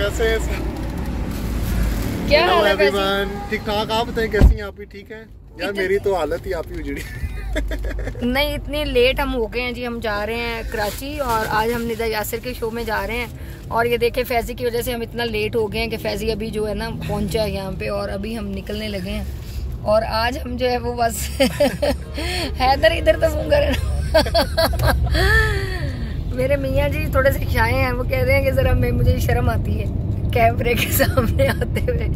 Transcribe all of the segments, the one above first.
कैसे हैं क्या हाल है एवरीवन ठीक ठाक? आप बताएँ कैसी हैं? आप भी ठीक हैं? यार मेरी तो हालत ही आप ही उजड़ी नहीं इतने लेट हम हो गए हैं जी हम जा रहे हैं कराची और आज हम निदा यासिर के शो में जा रहे हैं। और ये देखे फैजी की वजह से हम इतना लेट हो गए हैं कि फैजी अभी जो है ना पहुँचा है यहाँ पे और अभी हम निकलने लगे हैं। और आज हम जो है वो बस हैदर इधर तो मुँह करे मेरे मियाँ जी थोड़े से शाये हैं वो कह रहे हैं कि ज़रा मैं मुझे शर्म आती है कैमरे के सामने आते हुए।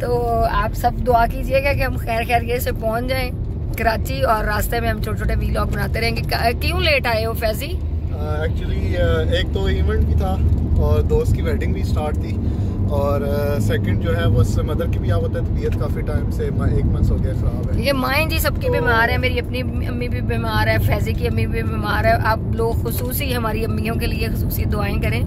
तो आप सब दुआ कीजिएगा कि हम खैर खैर ये से पहुँच जाएँ कराची और रास्ते में हम छोटे छोटे वीलॉग बनाते रहेंगे। क्यों लेट आए हो फैजी? एक्चुअली uh, एक तो इवेंट भी था और दोस्त की वेडिंग भी स्टार्ट थी। और सेकंड uh, जो है वो मदर की भी आवत है तबीयत काफ़ी टाइम से एक मंथ हो गया ख़राब है। ये माएँ जी सबकी तो... बीमार है मेरी अपनी अम्मी भी बीमार है फैजी की अम्मी भी बीमार है। आप लोग खसूसी हमारी अम्मियों के लिए खसूस दुआएँ करें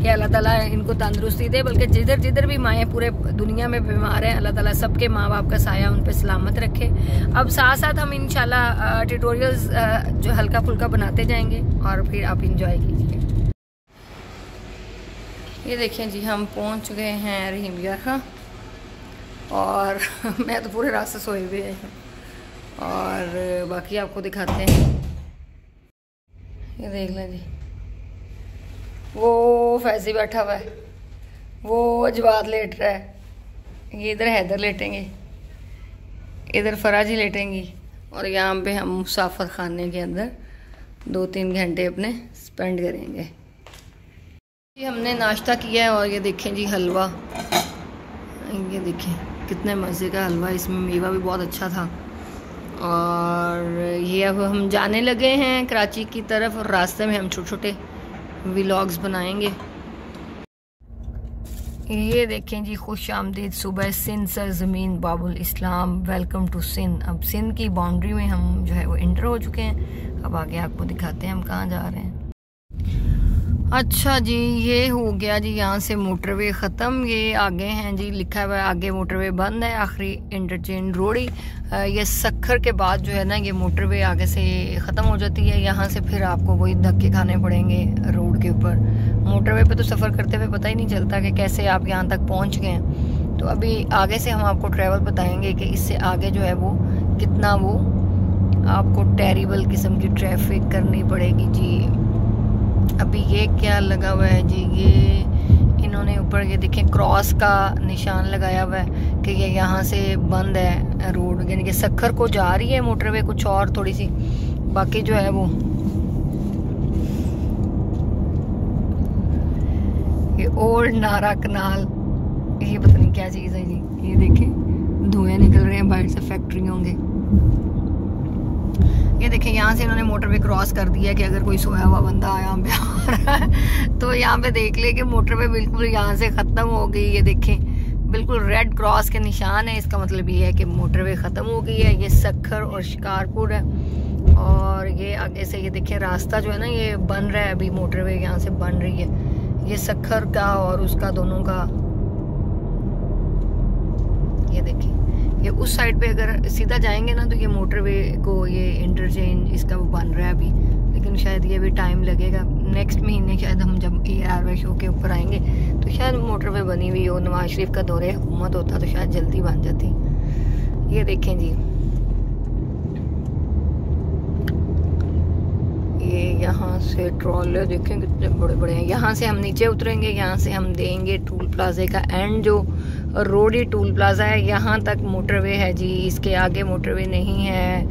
कि अल्लाह ताला इनको तंदरुस्ती दे बल्कि जिधर जिधर भी माएँ पूरे दुनिया में बीमार हैं अल्लाह ताला सबके माँ बाप का साया उन पर सलामत रखे। अब साथ साथ हम इंशाल्लाह ट्यूटोरियल्स जो हल्का फुल्का बनाते जाएँगे और फिर आप इंजॉय कीजिए। ये देखें जी, हम पहुँच गए हैं रहीम का। और मैं तो पूरे रास्ते सोए हुए हैं। और बाकी आपको दिखाते हैं। ये देख लें जी। वो फैजी बैठा हुआ है। वो जवाद लेट रहा है। ये इधर हैदर लेटेंगे। इधर फराजी लेटेंगी। और यहाँ पे हम मुसाफर खाने के अंदर दो तीन घंटे अपने स्पेंड करेंगे। जी, हमने नाश्ता किया है और ये देखें जी हलवा। ये देखें, कितने मज़े का हलवा इसमें मेवा भी बहुत अच्छा था। और ये अब हम जाने लगे हैं कराची की तरफ़ और रास्ते में हम छोटे छोटे व्लॉग्स बनाएँगे। ये देखें जी, खुश आमदीद, सुबह सिंध सर ज़मीन बाबुल इस्लाम वेलकम टू सिंध। अब सिंध की बाउंड्री में हम जो है वो इंटर हो चुके हैं। अब आगे आपको दिखाते हैं हम कहाँ जा रहे हैं। अच्छा जी, ये हो गया जी, यहाँ से मोटरवे ख़त्म। ये आगे हैं जी, लिखा हुआ है, आगे मोटरवे बंद है, आखिरी इंटरचेंज रोड़ी। ये सखर के बाद जो है ना, ये मोटरवे आगे से ख़त्म हो जाती है। यहाँ से फिर आपको वही धक्के खाने पड़ेंगे रोड के ऊपर। मोटरवे पे तो सफ़र करते हुए पता ही नहीं चलता कि कैसे आप यहाँ तक पहुँच गए तो अभी आगे से हम आपको ट्रैवल बताएँगे कि इससे आगे जो है वो कितना वो आपको टेरिबल किस्म की ट्रैफ़िक करनी पड़ेगी जी। अभी ये क्या लगा हुआ है जी? ये इन्होंने ऊपर ये देखें क्रॉस का निशान लगाया हुआ है कि ये यहाँ से बंद है रोड यानी कि सखर को जा रही है मोटरवे कुछ और थोड़ी सी बाकी जो है वो। ये ओल्ड नारा कनाल, ये पता नहीं क्या चीज़ है जी। ये देखें, धुएँ निकल रहे हैं, बाहर से फैक्ट्री होंगे। ये देखें यहाँ से इन्होंने मोटरवे क्रॉस कर दिया कि अगर कोई सोया हुआ बंदा यहाँ पे है। तो यहाँ पे देख ले कि मोटरवे बिल्कुल यहाँ से ख़त्म हो गई ये देखें बिल्कुल रेड क्रॉस के निशान है। इसका मतलब ये है कि मोटरवे ख़त्म हो गई है। ये सखर और शिकारपुर है। और ये आगे से ये देखें रास्ता जो है ना, ये बन रहा है। अभी मोटरवे यहाँ से बन रही है। ये सखर का और उसका दोनों का। ये देखें ये उस साइड पे अगर सीधा जाएँगे ना तो ये मोटरवे को ये इंटरचेंज इसका वो बन रहा है अभी। लेकिन शायद ये भी टाइम लगेगा। नेक्स्ट महीने शायद हम जब ए आर वे शो के ऊपर आएँगे तो शायद मोटरवे बनी हुई हो। नवाज़ शरीफ का दौरे हुकूमत होता तो शायद जल्दी बन जाती। ये देखें जी। ये यहाँ से ट्रॉलर देखें कितने बड़े बड़े हैं। यहाँ से हम नीचे उतरेंगे, यहाँ से हम देंगे टूल प्लाजे का एंड जो रोडी टूल प्लाजा है, यहाँ तक मोटरवे है जी, इसके आगे मोटरवे नहीं है।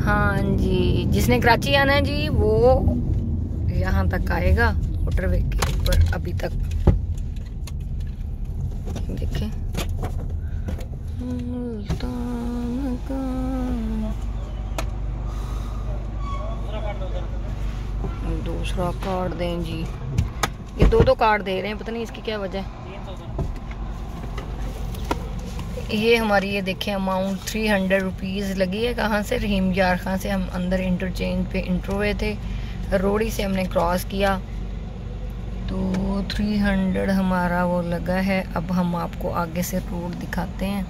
हाँ जी, जिसने कराची आना है जी, वो यहाँ तक आएगा मोटरवे के ऊपर अभी तक। देखें। दूसरा कार्ड दें जी। ये दो दो कार्ड दे रहे हैं, पता नहीं इसकी क्या वजह है। ये हमारी, ये देखें अमाउंट थ्री हंड्रेड रुपीज़ लगी है। कहाँ से? रहीम यार खां से? हम अंदर इंटरचेंज पे इंटर हुए थे। रोड़ी से हमने क्रॉस किया। तो थ्री हंड्रेड हमारा वो लगा है। अब हम आपको आगे से रोड दिखाते हैं।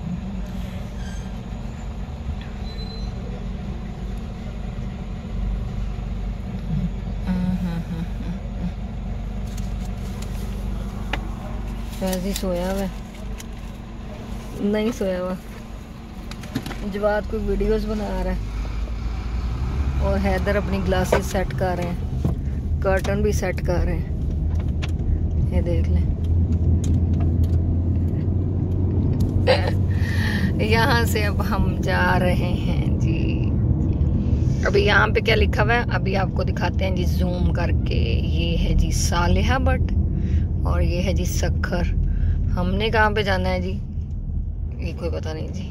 फैजी सोया हुआ नहीं सोया हुआ। जवाद कोई वीडियोस बना रहा है। और हैदर अपनी ग्लासेस सेट कर रहे हैं। कर्टन भी सेट कर रहे हैं। ये देख लें। यहाँ से अब हम जा रहे हैं जी। अभी यहाँ पे क्या लिखा हुआ है? अभी आपको दिखाते हैं जी जूम करके। ये है जी सालिहा बट और ये है जी सखर। हमने कहाँ पे जाना है जी? ये कोई पता नहीं जी।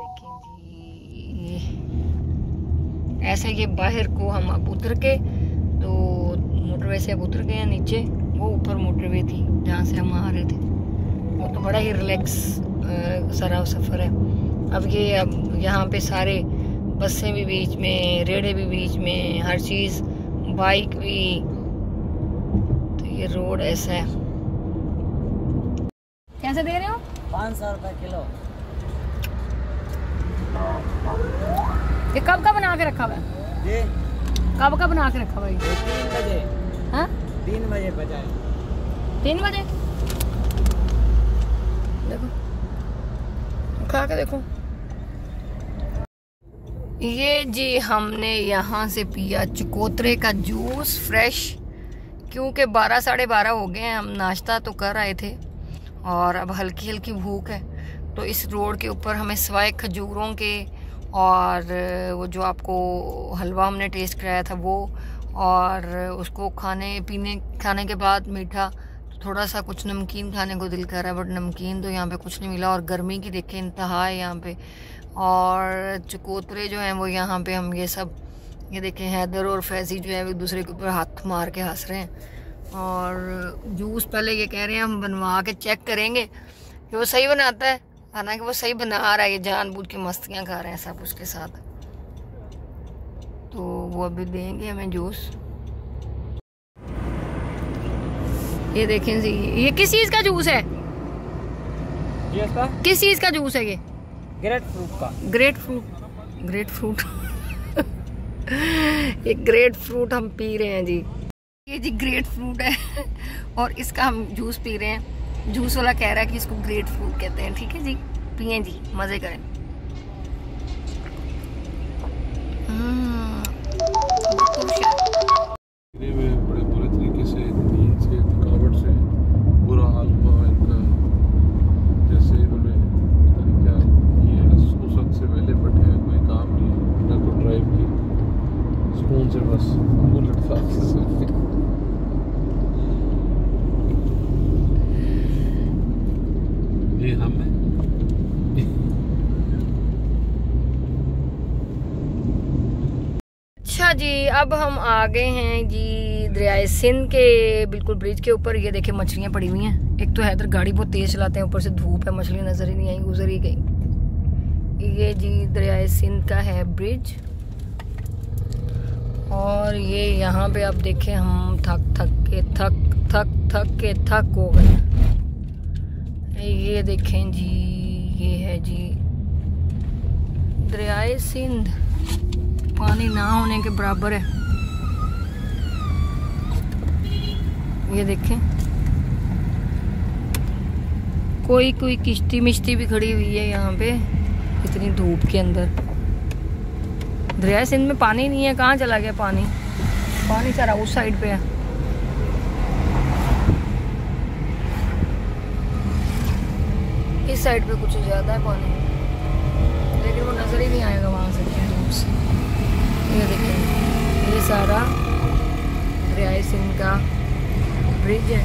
देखिए जी, ऐसे ये बाहर को हम अब उतर के तो मोटरवे से अब उतर गए हैं नीचे, वो ऊपर मोटरवे थी, जहाँ से हम आ रहे थे। वो तो बड़ा ही रिलैक्स सारा सफ़र है। अब ये अब यहाँ पे सारे बसें भी बीच में, रेड़े भी बीच में, हर चीज़, बाइक भी तो ये रोड ऐसा है। कैसे दे रहे हो? पाँच सौ रुपये किलो। ये कब का बना के रखा हुआ है? कब का बना के रखा हुआ है तीन बजे। हाँ? तीन बजे बजाए। तीन बजे? देखो। खा के देखो। ये जी हमने यहाँ से पिया चकोतरे का जूस फ्रेश क्योंकि बारह साढ़े बारह हो गए हैं हम नाश्ता तो कर आए थे। और अब हल्की हल्की भूख है तो इस रोड के ऊपर हमें सिवाय खजूरों के और वो जो आपको हलवा हमने टेस्ट कराया था वो और उसको खाने, पीने, खाने के बाद मीठा तो थोड़ा सा कुछ नमकीन खाने को दिल कर रहा है बट नमकीन तो यहाँ पे कुछ नहीं मिला और गर्मी की देखे, इंतहा है यहाँ पे। और चकोतरे जो हैं वो यहाँ पे हम ये सब, ये देखें हैदर और फैजी जो है एक दूसरे के ऊपर हाथ मार के हंस रहे हैं। और जूस पहले ये कह रहे हैं हम बनवा के चेक करेंगे कि वो सही बनाता है हालाँकि वो सही बना रहा है ये जानबूझ के मस्तियाँ खा रहे हैं सब उसके साथ। तो वो अभी देंगे हमें जूस। ये देखें जी ये किस चीज़ का जूस है? ये इसका? किस चीज़ का जूस है ये? ग्रेट फ्रूट का। Grapefruit grapefruit. ये ग्रेट फ्रूट हम पी रहे हैं जी। ये जी ग्रेट फ्रूट है। और इसका हम जूस पी रहे हैं। जूस वाला कह रहा है कि इसको ग्रेट फ्रूट कहते हैं। ठीक है जी? पिए जी, मज़े करें हम्म, खुश है। गिरे हुए बड़े बुरे तरीके से नींद से थकावट से बुरा हाल हुआ इनका जैसे इन्होंने पता नहीं क्या किया है उस वक्त से पहले बैठे हैं कोई काम नहीं ना कोई ड्राइव की सुकून से बस बुलेट साथ से सोते ये हम हैं अच्छा जी, अब हम आ गए हैं जी दरियाए सिंध के, बिल्कुल ब्रिज के ऊपर। ये देखे मछलियाँ पड़ी हुई हैं। एक तो हैदर गाड़ी बहुत तेज चलाते हैं, ऊपर से धूप है, मछली नज़र ही नहीं आई, गुजर ही गई। ये जी दरियाए सिंध का है ब्रिज। और ये यहाँ पे आप देखें हम थक थक के, थक थक थक के थक हो गए ये देखें जी, ये है जी दरियाए सिंध। पानी ना होने के बराबर है। ये देखें। कोई कोई किश्ती मिश्ती भी खड़ी हुई है यहाँ पे, इतनी धूप के अंदर। दरिया सिंध में पानी नहीं है, कहाँ चला गया पानी? पानी सारा उस साइड पे है। इस साइड पे कुछ ज़्यादा है पानी। लेकिन वो नज़र ही नहीं आएगा वहाँ से। ये देखिए ये सारा दरियाए सिंध का ब्रिज है।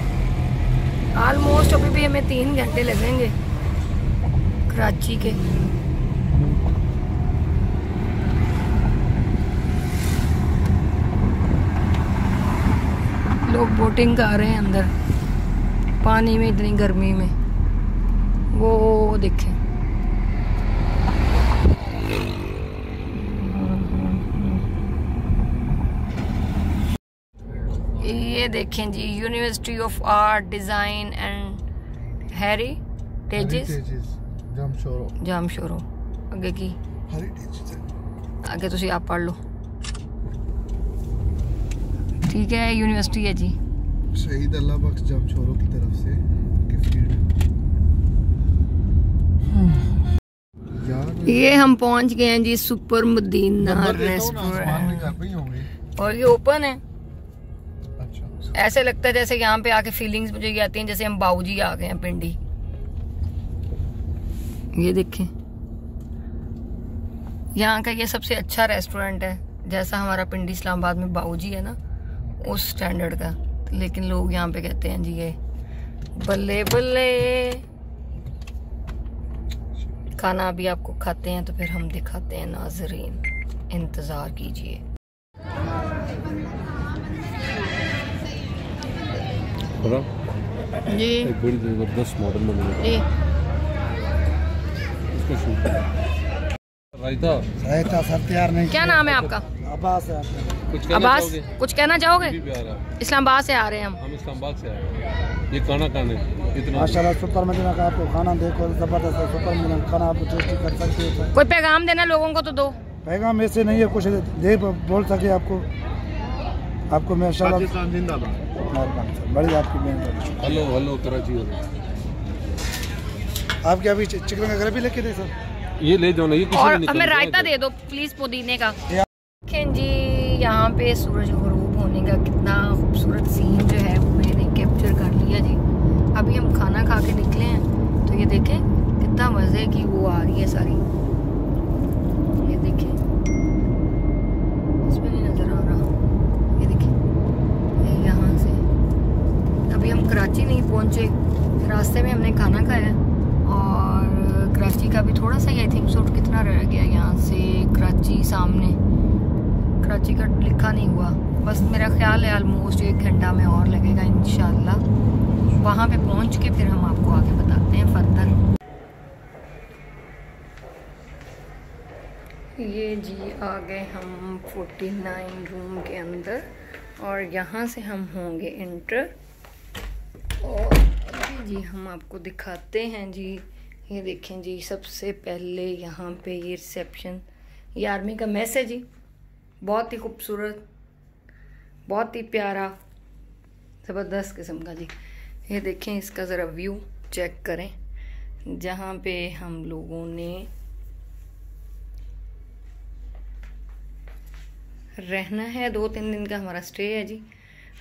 ऑलमोस्ट अभी भी हमें तीन घंटे लगेंगे कराची के। लोग बोटिंग कर रहे हैं अंदर। पानी में, इतनी गर्मी में। वो देखें। देखें जी university of art design and Harry टेजिस jam sorrow आगे की। अगे तुम तो आप पढ़ लो। ठीक है यूनिवर्सिटी है जी। शहीद अल्लाह बख्श जाम शोरो की तरफ़ से ये हम पहुँच गए हैं जी सुपर मदीना रेस्टोरेंट। और ये ओपन है। ऐसे लगता है जैसे यहाँ पे आके फीलिंग्स मुझे ये आती हैं, जैसे हम बाऊजी आ गए हैं पिंडी। ये देखें। यहाँ का ये सबसे अच्छा रेस्टोरेंट है, जैसा हमारा पिंडी इस्लामाबाद में बाऊजी है ना, उस स्टैंडर्ड का। लेकिन लोग यहाँ पे कहते हैं जी ये, बल्ले बल्ले। खाना अभी आपको खाते हैं तो फिर हम दिखाते हैं नाजरीन, इंतज़ार कीजिए। बड़ा जी। एक बड़ी ज़बरदस्त मॉडल में मिला इसको शूट रायता? रायता सर तैयार नहीं क्या नाम है आपका? अब्बास है कुछ कहना अब्बास चाहोगे? कुछ कहना चाहोगे? आ रहा इस्लामाबाद से आ रहे हैं हम। हम इस्लामाबाद से आए हैं। ये खाना खाने इतना माशाल्लाह सुपर मदीना का आपको खाना देखो ज़बरदस्त है सुपर मदीना खाना आप टेस्टी कर सकते हो। कोई पैगाम देना लोगों को तो दो। पैगाम ऐसे नहीं है कुछ दे बोल सके आपको। आपको माशाल्लाह। पाकिस्तान जिंदाबाद मेहरबानी सर। बड़ी आपकी मेहरबानी हेलो हेलो कराची वाले। आपके अभी चिकन का घर भी लेके दे सर। ये ले जाओ ना ये किसी और हमें रायता दे दो प्लीज़ पुदीने का। देखें जी यहाँ पे सूरज गरूब होने का कितना खूबसूरत सीन जो है वो मैंने कैप्चर कर लिया जी। अभी हम खाना खा के निकले हैं तो ये देखें कितना मज़े की वो आ रही है सारी ये देखें इसमें नहीं नज़र आ रहा ये देखें ये यहाँ से अभी हम कराची नहीं पहुँचे रास्ते में हमने खाना खाया और कराची का भी थोड़ा सा ही आई थिंक सो कितना रह गया यहाँ से कराची सामने। कराची का लिखा नहीं हुआ। बस मेरा ख्याल है ऑलमोस्ट एक घंटा में और लगेगा इन वहाँ पे पहुँच के फिर हम आपको आगे बताते हैं फर्दर ये जी आ गए हम 49 रूम के अंदर और यहाँ से हम होंगे इंटर और जी हम आपको दिखाते हैं जी। ये देखें जी, सबसे पहले यहाँ पे ये रिसेप्शन ये आर्मी का मैस है बहुत ही खूबसूरत, बहुत ही प्यारा, ज़बरदस्त किस्म का जी। ये देखें, इसका ज़रा व्यू चेक करें, जहाँ पे हम लोगों ने रहना है। दो तीन दिन का हमारा स्टे है जी।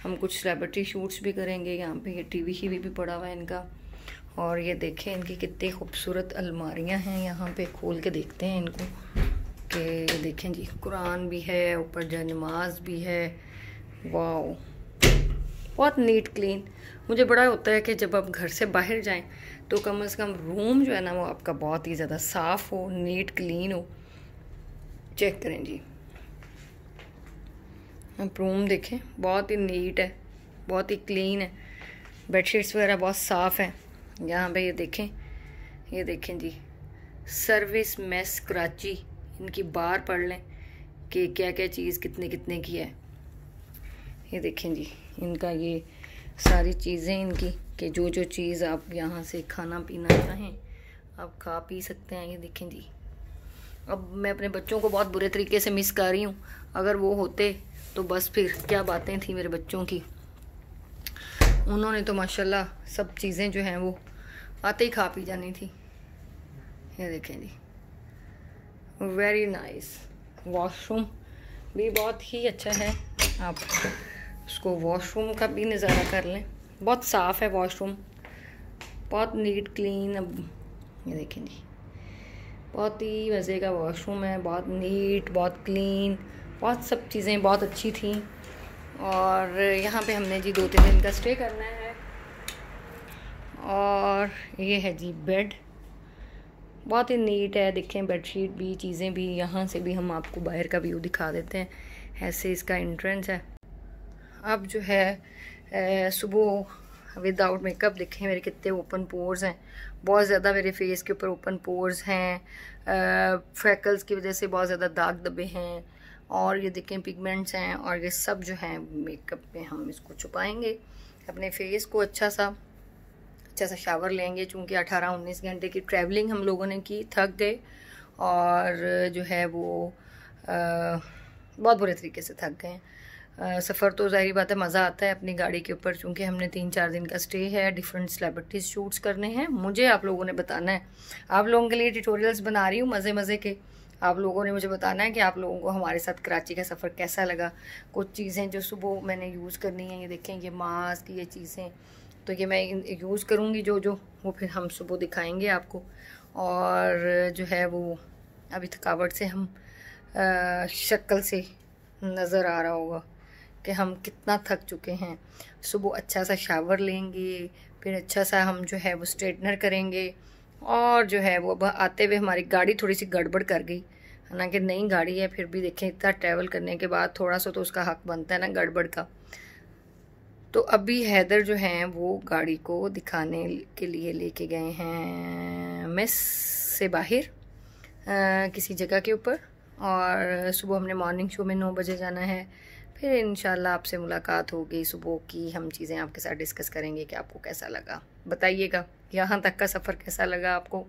हम कुछ सेलिब्रिटी शूट्स भी करेंगे, यहाँ पे ये टीवी शीवी भी पड़ा हुआ है इनका। और ये देखें, इनकी कितनी खूबसूरत अलमारियाँ हैं। यहाँ पे खोल के देखते हैं इनको। कि देखें जी कुरान भी है, ऊपर जयनमाज भी है। वाओ, बहुत नीट, क्लीन। मुझे बड़ा होता है कि जब आप घर से बाहर जाएँ तो कम से कम रूम जो है ना, वो आपका बहुत ही ज़्यादा साफ़ हो, नीट, क्लीन हो। चेक करें जी। आप रूम देखें, बहुत ही नीट है, बहुत ही क्लीन है। बेडशीट्स वगैरह बहुत साफ़ हैं। यहाँ पे ये देखें ये देखें जी। Service mess Karachi. इनकी बार पढ़ लें कि क्या क्या चीज़ कितने कितने की है। ये देखें जी, इनका ये सारी चीज़ें इनकी कि जो जो चीज़ आप यहाँ से खाना पीना चाहें, आप खा पी सकते हैं, ये देखें जी। अब मैं अपने बच्चों को बहुत बुरे तरीके से मिस कर रही हूँ। अगर वो होते तो बस फिर क्या बातें थी मेरे बच्चों की। उन्होंने तो माशाल्लाह सब चीज़ें जो हैं वो आते ही खा पी जानी थी। ये देखें जी। वेरी नाइस वॉशरूम भी बहुत ही अच्छा है। आप उसको वॉशरूम का भी नज़ारा कर लें। बहुत साफ़ है वॉशरूम बहुत नीट क्लीन अब ये देखें जी। बहुत ही मज़े का वॉशरूम है। बहुत नीट बहुत क्लीन बहुत सब चीज़ें बहुत अच्छी थी। और यहाँ पे हमने जी दो तीन दिन का स्टे करना है। और ये है जी बेड बहुत ही नीट है, देखें बेडशीट भी, चीज़ें भी, यहाँ से भी हम आपको बाहर का व्यू दिखा देते हैं। ऐसे इसका एंट्रेंस है। अब जो है सुबह विदाउट मेकअप देखें मेरे कितने ओपन पोर्स हैं। बहुत ज़्यादा मेरे फेस के ऊपर ओपन पोर्स हैं। फ्रैकल्स की वजह से बहुत ज़्यादा दाग दबे हैं। और ये देखें पिगमेंट्स हैं और ये सब जो हैं मेकअप में हम इसको छुपाएँगे अपने फेस को अच्छा सा। अच्छा सा शावर लेंगे चूँकि 18-19 घंटे की ट्रैवलिंग हम लोगों ने की थक गए और जो है वो आ, बहुत बुरे तरीके से थक गए। सफ़र तो ज़ाहिर बात है मज़ा आता है अपनी गाड़ी के ऊपर चूँकि हमने तीन चार दिन का स्टे है डिफरेंट सेलिब्रिटीज़ शूट्स करने हैं। मुझे आप लोगों ने बताना है। आप लोगों के लिए ट्यूटोरियल्स बना रही हूँ मज़े मज़े के। आप लोगों ने मुझे बताना है कि आप लोगों को हमारे साथ कराची का सफ़र कैसा लगा। कुछ चीज़ें जो सुबह मैंने यूज़ करनी है ये देखें ये मास्क ये चीज़ें। तो ये मैं यूज़ करूँगी जो जो वो फिर हम सुबह दिखाएँगे आपको। और जो है वो अभी थकावट से हम शक्ल से नज़र आ रहा होगा कि हम कितना थक चुके हैं। सुबह अच्छा सा शावर लेंगे, फिर अच्छा सा हम जो है वो स्ट्रेटनर करेंगे। और जो है वो अब आते हुए हमारी गाड़ी थोड़ी सी गड़बड़ कर गई। हालाँकि नई गाड़ी है, फिर भी देखें, इतना ट्रैवल करने के बाद थोड़ा सा तो उसका हक बनता है ना गड़बड़ का। तो अभी हैदर जो हैं वो गाड़ी को दिखाने के लिए लेके गए हैं मिस से बाहर आ, किसी जगह के ऊपर। और सुबह हमने मॉर्निंग शो में नौ बजे जाना है। फिर इन आपसे मुलाकात होगी सुबह की। हम चीज़ें आपके साथ डिस्कस करेंगे कि आपको कैसा लगा। बताइएगा यहाँ तक का सफ़र कैसा लगा आपको?